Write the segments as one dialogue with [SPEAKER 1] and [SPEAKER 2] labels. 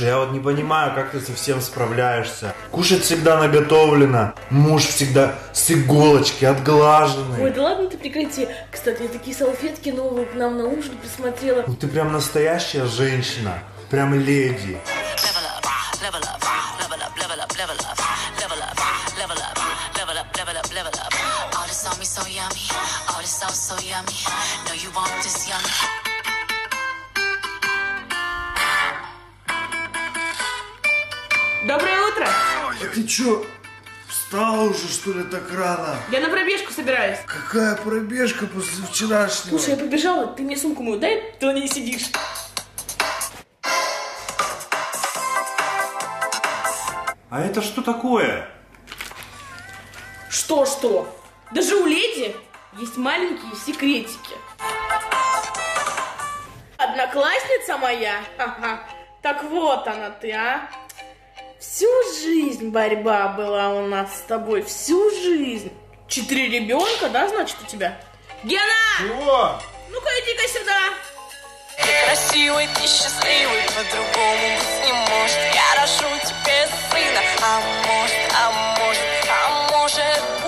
[SPEAKER 1] Слушай, я вот не понимаю, как ты со всем справляешься. Кушать всегда наготовлено. Муж всегда с иголочки, отглаженный.
[SPEAKER 2] Ой, да ладно ты прекрати. Кстати, я такие салфетки новые к нам на ужин присмотрела.
[SPEAKER 1] Ну ты прям настоящая женщина. Прям леди.
[SPEAKER 3] So yummy, all this so so yummy. No, you want this yummy.
[SPEAKER 1] Ты чё, встала уже что ли так рано?
[SPEAKER 2] Я на пробежку собираюсь.
[SPEAKER 1] Какая пробежка после вчерашнего?
[SPEAKER 2] Слушай, я побежала, ты мне сумку мою дай, ты на ней сидишь.
[SPEAKER 1] А это что такое?
[SPEAKER 2] Что-что? Даже у леди есть маленькие секретики. Одноклассница моя? Ха-ха. Так вот она ты, а? Всю жизнь борьба была у нас с тобой, всю жизнь. Четыре ребенка, да, значит, у тебя? Гена!
[SPEAKER 1] Чего?
[SPEAKER 2] Ну-ка, иди-ка сюда.
[SPEAKER 3] Ты красивый, ты счастливый, по-другому быть не может. Я рожу тебе сына, а может, а может, а может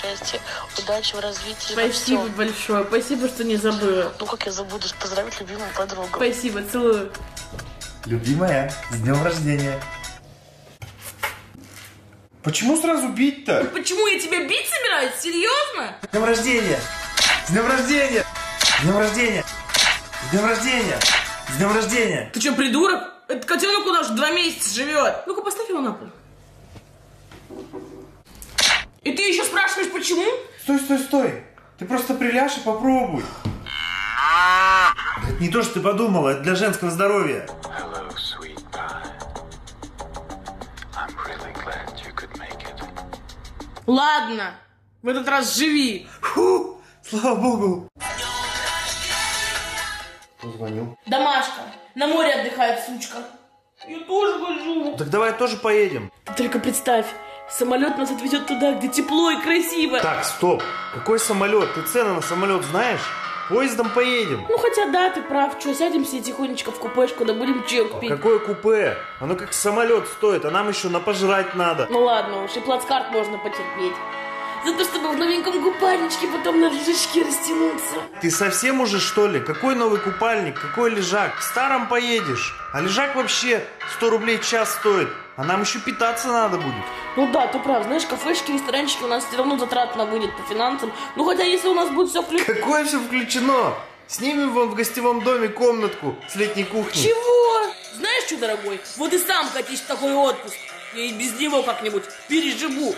[SPEAKER 4] счастья, удачи в развитии
[SPEAKER 2] Спасибо большое, спасибо, что не забыла.
[SPEAKER 4] Ну как я забуду поздравить любимую подругу?
[SPEAKER 2] Спасибо, целую.
[SPEAKER 1] Любимая, с днем рождения. Почему сразу бить-то?
[SPEAKER 2] Почему я тебя бить собираюсь? Серьезно?
[SPEAKER 1] С днем рождения! С днем рождения! С днем рождения! С днем рождения! С днем рождения!
[SPEAKER 2] Ты что, придурок? Этот котенок у нас уже два месяца живет. Ну-ка, поставь его на пол. И ты еще спрашиваешь, почему?
[SPEAKER 1] Стой, стой, стой! Ты просто приляжь и попробуй. Это не то, что ты подумала, это для женского здоровья.
[SPEAKER 5] Hello, really.
[SPEAKER 2] Ладно, в этот раз живи.
[SPEAKER 1] Фу, слава богу. Кто звонил?
[SPEAKER 2] Домашка, на море отдыхает сучка. Я тоже хочу.
[SPEAKER 1] Так давай тоже поедем.
[SPEAKER 2] Ты только представь, самолет нас отвезет туда, где тепло и красиво.
[SPEAKER 1] Так, стоп. Какой самолет? Ты цены на самолет знаешь? Поездом поедем.
[SPEAKER 2] Ну хотя да, ты прав. Сядем все тихонечко в купешку, да будем чек пить.
[SPEAKER 1] Какое купе? Оно как самолет стоит, а нам еще на пожрать надо.
[SPEAKER 2] Ну ладно уж, и плацкарт можно потерпеть. Зато чтобы в новеньком купальничке потом на лежачке растянуться.
[SPEAKER 1] Ты совсем уже что ли? Какой новый купальник? Какой лежак? В старом поедешь. А лежак вообще 100 рублей в час стоит. А нам еще питаться надо будет.
[SPEAKER 2] Ну да, ты прав. Знаешь, кафешки, ресторанчики у нас все равно затратно будет по финансам. Ну хотя если у нас будет все включено...
[SPEAKER 1] Какое все включено? Снимем вам в гостевом доме комнатку с летней кухней.
[SPEAKER 2] Чего? Знаешь что, дорогой? Вот и сам в такой отпуск. Я и без него как-нибудь переживу.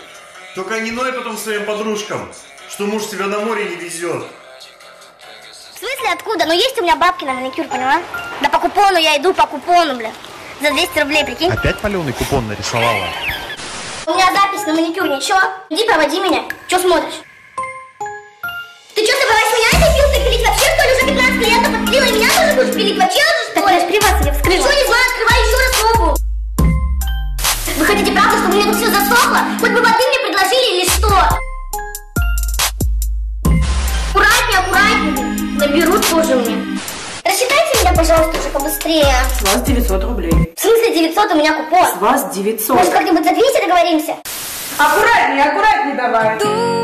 [SPEAKER 1] Только не ной потом своим подружкам, что муж тебя на море не везет.
[SPEAKER 6] В смысле откуда? Ну есть у меня бабки на маникюр, поняла? Да по купону я иду, по купону, бля. За 200 рублей, прикинь.
[SPEAKER 7] Опять паленый купон нарисовала?
[SPEAKER 6] У меня запись на маникюр, ничего? Иди проводи меня. Че смотришь? Ты что, собралась меня этой пилкой пилить? Вообще, что ли, уже 15 клиентов отпилила, и меня тоже будешь пилить? Вообще уже, что ли? приваться, я вскрыла. Ничего не знаю, открывай еще раз. Вы хотите правда, чтобы у меня тут все засохло? Хоть бы воды мне предложили или что? Аккуратнее, аккуратнее. Наберут тоже мне. Рассчитайте меня, пожалуйста, уже побыстрее.
[SPEAKER 2] С вас 900 рублей.
[SPEAKER 6] В смысле 900 у меня купон?
[SPEAKER 2] С вас 900.
[SPEAKER 6] Может, как-нибудь за 200 договоримся?
[SPEAKER 2] Аккуратнее, аккуратнее давай.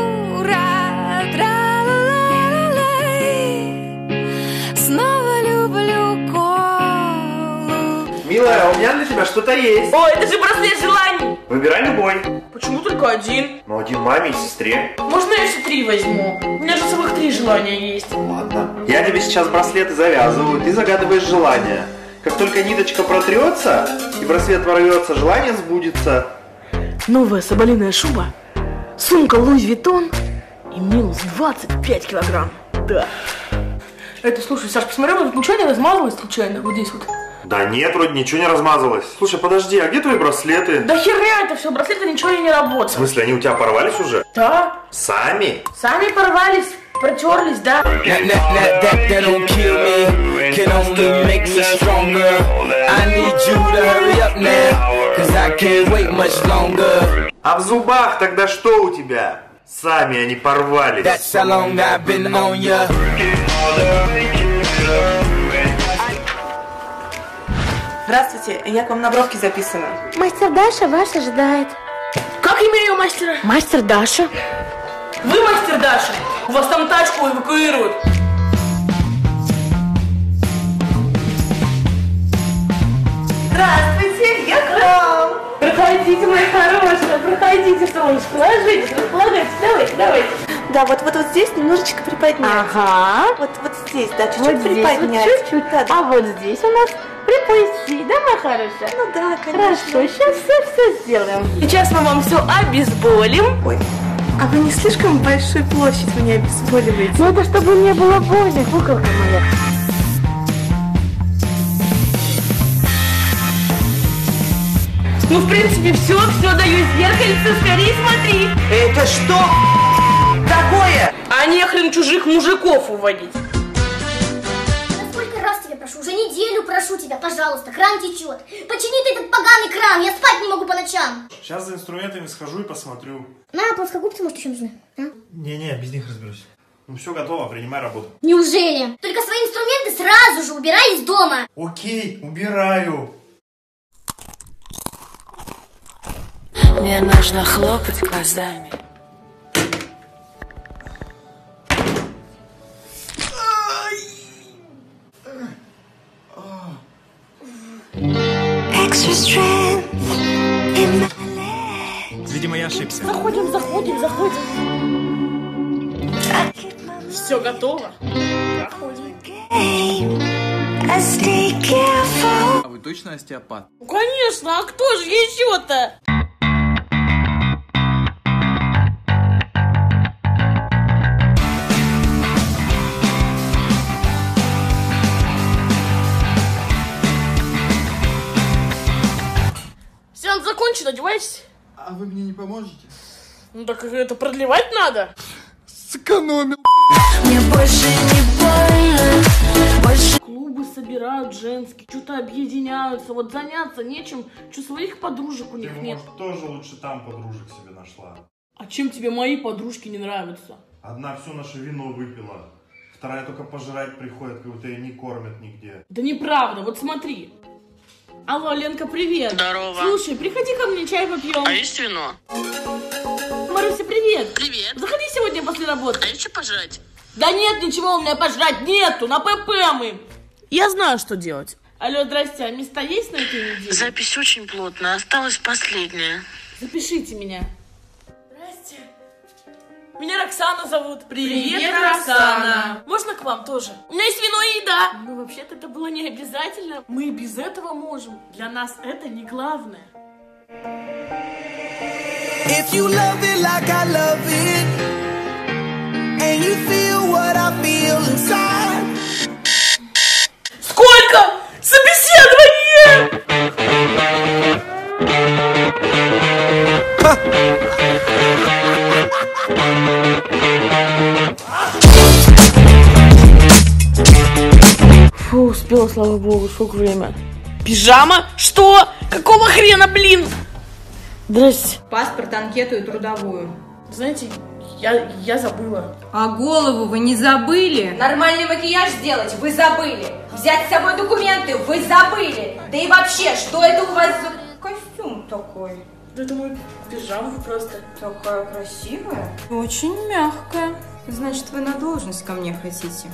[SPEAKER 1] Милая, а у меня для тебя что-то есть.
[SPEAKER 2] О, это же браслет желаний.
[SPEAKER 1] Выбирай любой.
[SPEAKER 2] Почему только один?
[SPEAKER 1] Ну, один маме и сестре.
[SPEAKER 2] Можно я еще три возьму? У меня же целых три желания есть.
[SPEAKER 1] Ладно. Я тебе сейчас браслеты завязываю, ты загадываешь желание. Как только ниточка протрется и браслет ворвется, желание сбудется.
[SPEAKER 2] Новая соболиная шуба, сумка Луи Виттон и минус 25 килограмм. Да. Это, слушай, Саш, посмотри, вот ничего не размазалось случайно, вот здесь вот.
[SPEAKER 1] Да нет, вроде ничего не размазалось. Слушай, подожди, а где твои браслеты?
[SPEAKER 2] Да херня это все, браслеты ничего и не
[SPEAKER 1] В
[SPEAKER 2] работают.
[SPEAKER 1] смысле, они у тебя порвались уже?
[SPEAKER 2] Да,
[SPEAKER 1] Сами?
[SPEAKER 2] сами порвались, протерлись, да.
[SPEAKER 1] А в зубах тогда что у тебя? Сами они порвались.
[SPEAKER 8] Здравствуйте, я к вам на бровки записана.
[SPEAKER 6] Мастер Даша вас ожидает.
[SPEAKER 2] Как имя ее мастера?
[SPEAKER 6] Мастер Даша?
[SPEAKER 2] Вы мастер Даша? У вас там тачку эвакуируют.
[SPEAKER 8] Здравствуйте, я к вам.
[SPEAKER 2] Проходите, моя хорошая, проходите, солнышко, ложитесь, располагайтесь, давайте, давайте.
[SPEAKER 8] Да, вот, вот, вот здесь немножечко приподнять.
[SPEAKER 6] Ага.
[SPEAKER 8] Вот, вот здесь, да, чуть-чуть
[SPEAKER 6] Вот здесь вот
[SPEAKER 8] приподнять.
[SPEAKER 6] чуть-чуть.
[SPEAKER 8] Да, да.
[SPEAKER 6] А вот здесь у нас припусти, да, моя хорошая?
[SPEAKER 8] Ну да, конечно.
[SPEAKER 6] Хорошо, сейчас все-все сделаем.
[SPEAKER 2] Сейчас мы вам все обезболим.
[SPEAKER 8] Ой, а вы не слишком большую площадь меня обезболиваете?
[SPEAKER 6] Ну это чтобы не было боли, куколка моя.
[SPEAKER 2] Ну, в принципе, все, все даю зеркальце, скорее смотри.
[SPEAKER 8] Это что такое?
[SPEAKER 2] А не хрен чужих мужиков уводить.
[SPEAKER 6] Неделю прошу тебя, пожалуйста, кран течет. Почини ты этот поганый кран, я спать не могу по ночам.
[SPEAKER 1] Сейчас за инструментами схожу и посмотрю.
[SPEAKER 6] На, плоскогубцы, может, еще нужны? а?
[SPEAKER 1] Не-не, без них разберусь. Ну все готово, принимай работу.
[SPEAKER 6] Неужели? Только свои инструменты сразу же убирай из дома.
[SPEAKER 1] Окей, убираю.
[SPEAKER 3] Мне нужно хлопать глазами.
[SPEAKER 2] Заходим, заходим, заходим. Все готово. Проходим.
[SPEAKER 9] careful.
[SPEAKER 7] А вы точно остеопат?
[SPEAKER 2] Ну, конечно, а кто же еще-то? Сеанс закончен, одевайся.
[SPEAKER 7] А вы мне не поможете?
[SPEAKER 2] Ну так это продлевать надо.
[SPEAKER 7] Сэкономил.
[SPEAKER 9] Мне больше не больно. Больше
[SPEAKER 2] Клубы собирают женские, что-то объединяются. Вот заняться нечем, что своих подружек у них нет.
[SPEAKER 1] тоже лучше там подружек себе нашла.
[SPEAKER 2] А чем тебе мои подружки не нравятся?
[SPEAKER 1] Одна все наше вино выпила. Вторая только пожрать приходит, как будто ее не кормят нигде.
[SPEAKER 2] Да неправда, вот смотри. Алло, Ленка, привет.
[SPEAKER 10] Здорово.
[SPEAKER 2] Слушай, приходи ко мне, чай попьем.
[SPEAKER 10] А есть вино?
[SPEAKER 2] Маруся, привет.
[SPEAKER 10] Привет.
[SPEAKER 2] Заходи сегодня после работы.
[SPEAKER 10] А что пожрать?
[SPEAKER 2] Да нет, ничего у меня пожрать нету, на ПП мы. Я знаю, что делать. Алло, здрасте, а места есть на этой неделе?
[SPEAKER 10] Запись очень плотная, осталась последняя.
[SPEAKER 2] Запишите меня. Здрасте. Меня Роксана зовут. Привет, Роксана. Можно к вам тоже? У меня есть вино и еда. Ну, вообще-то это было не обязательно. Мы и без этого можем. Для нас это не главное.
[SPEAKER 11] If you love it like I love it, and you feel what I feel inside.
[SPEAKER 2] Успела, слава богу, сколько время? Пижама? Что? Какого хрена, блин? Здрасте.
[SPEAKER 12] Паспорт, анкету и трудовую.
[SPEAKER 2] Знаете, я, я забыла.
[SPEAKER 12] А голову вы не забыли?
[SPEAKER 13] Нормальный макияж сделать вы забыли. Взять с собой документы вы забыли. Да и вообще, что это у вас за костюм такой?
[SPEAKER 2] Это мой пижама просто.
[SPEAKER 13] Такая красивая.
[SPEAKER 12] Очень мягкая. Значит, вы на должность ко мне хотите.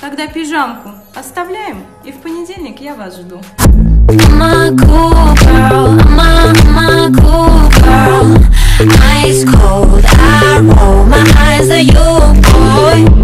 [SPEAKER 12] Тогда пижамку оставляем, и в понедельник я вас жду.
[SPEAKER 9] My eyes at you, boy.